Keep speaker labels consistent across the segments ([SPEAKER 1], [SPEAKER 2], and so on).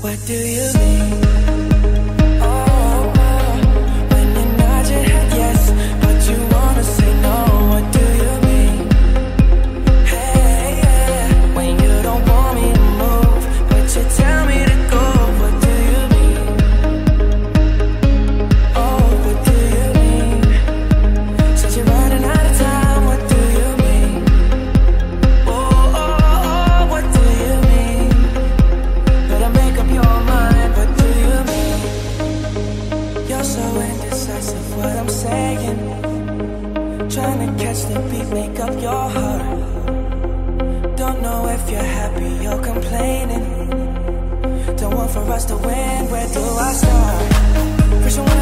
[SPEAKER 1] What do you mean? happy, make up your heart. Don't know if you're happy, you're complaining. Don't want for us to win, where do I start? First, wanna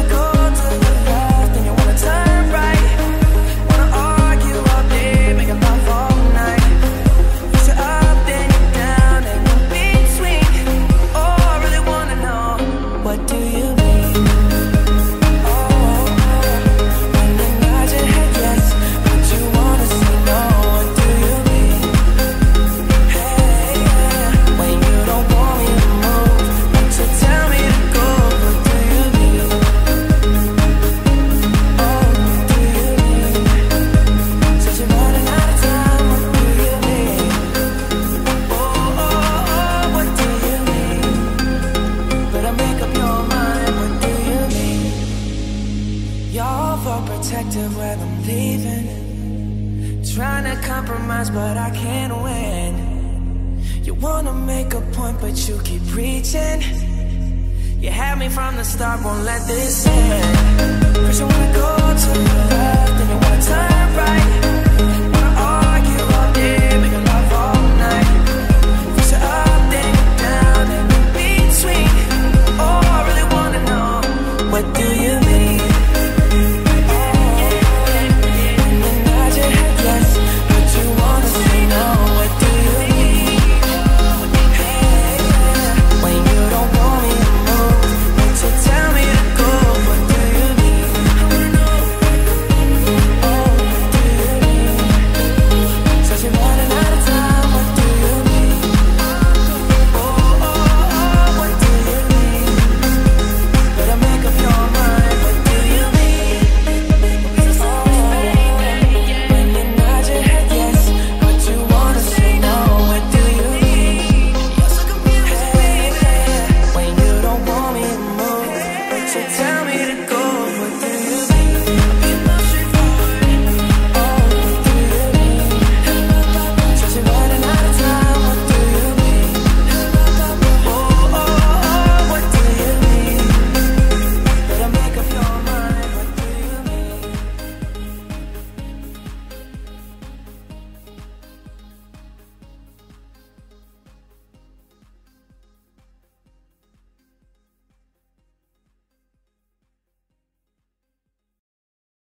[SPEAKER 1] leaving. Trying to compromise, but I can't win. You wanna make a point, but you keep preaching. You had me from the start, won't let this end. Cause you wanna